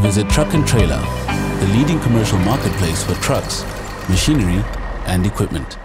visit Truck and Trailer, the leading commercial marketplace for trucks, machinery, and equipment.